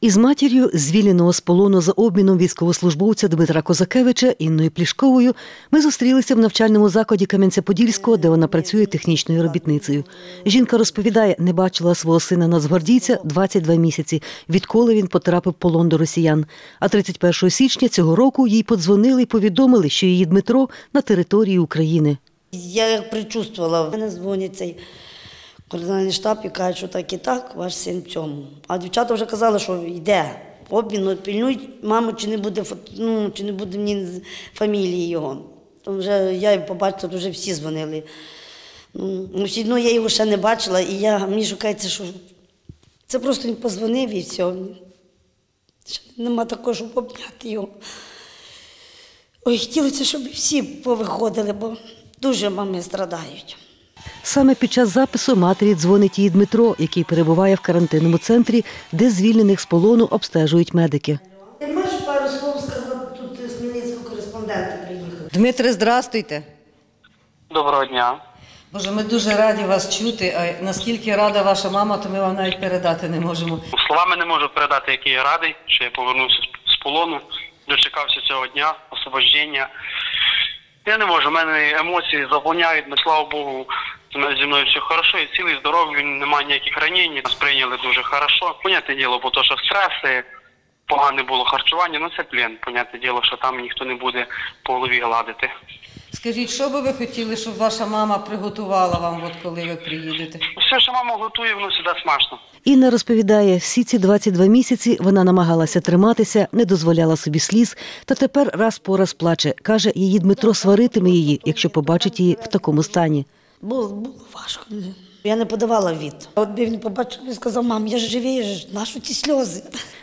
Із матір'ю, звільненого з полону за обміном військовослужбовця Дмитра Козакевича Інною Плішковою, ми зустрілися в навчальному закладі Кам'янця-Подільського, де вона працює технічною робітницею. Жінка розповідає, не бачила свого сина нацгвардійця 22 місяці, відколи він потрапив полон до росіян. А 31 січня цього року їй подзвонили і повідомили, що її Дмитро на території України. Я як причувствувала, мене дзвонять цей координальний штаб і кажуть, що так і так, ваш син в цьому. А дівчата вже казали, що йде обмін, от маму, чи не буде ну, чи не буде мені фамілії його. То вже я побачила, вже всі дзвонили. Ну, ну, всі одно я його ще не бачила, і я, мені шукається, що це просто він позвонив і все. Ще нема такого, щоб обняти його. Ой, хотілося, щоб всі повиходили, бо дуже мами страдають. Саме під час запису матері дзвонить її Дмитро, який перебуває в карантинному центрі, де звільнених з полону обстежують медики. Ти можеш пару слов сказати, тут з Хмельницького кореспонденти приїхали. Дмитре, здрастуйте. Доброго дня. Боже, ми дуже раді вас чути. А наскільки рада ваша мама, то ми вам навіть передати не можемо. Словами не можу передати, який я радий, що я повернувся з- з полону, дочекався цього дня, освобождення. Я не можу, в мене емоції заповняють, але слава Богу, зі мною все хорошо, і цілий здоровий, немає ніяких ранень, нас прийняли дуже хорошо. Поняте діло, бо то, що стреси, погане було харчування, ну це плен. поняте діло, що там ніхто не буде по голові гладити. Скажіть, що би ви хотіли, щоб ваша мама приготувала вам, от коли ви приїдете? Все, що мама готує, воно завжди смачно. Інна розповідає, всі ці 22 місяці вона намагалася триматися, не дозволяла собі сліз, та тепер раз по раз плаче. Каже, її Дмитро сваритиме її, якщо побачить її в такому стані. Було, було важко. Я не подавала від. От би він побачив і сказав, мам, я ж живий, нашу ті сльози.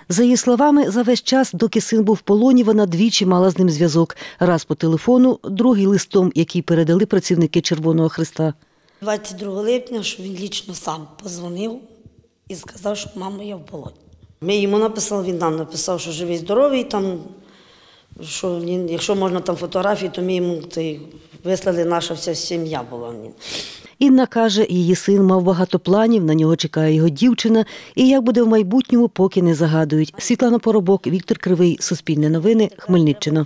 За її словами, за весь час, доки син був в полоні, вона двічі мала з ним зв'язок. Раз по телефону, другий листом, який передали працівники Червоного Христа. 22 липня, що він лічно сам позвонив і сказав, що мама я в полоні. Ми йому написали, він нам написав, що живий, здоровий, там, що він, якщо можна там фотографії, то ми йому вислали, наша вся сім'я була. Інна каже, її син мав багато планів, на нього чекає його дівчина, і як буде в майбутньому, поки не загадують. Світлана Поробок, Віктор Кривий, Суспільне новини, Хмельниччина.